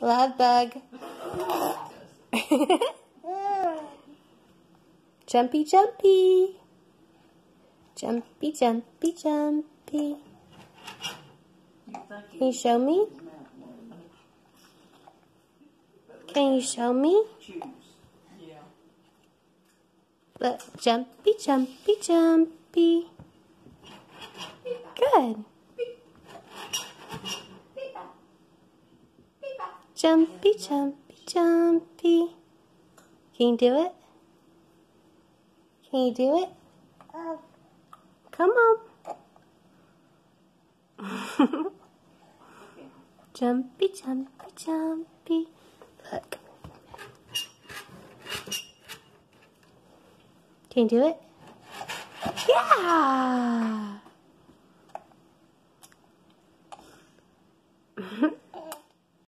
Love bug. jumpy, jumpy. Jumpy, jumpy, jumpy. Can you show me? Can you show me? Look, jumpy, jumpy, jumpy. Good. Jumpy, jumpy, jumpy. Can you do it? Can you do it? Come on. jumpy, jumpy, jumpy. Look. Can you do it? Yeah!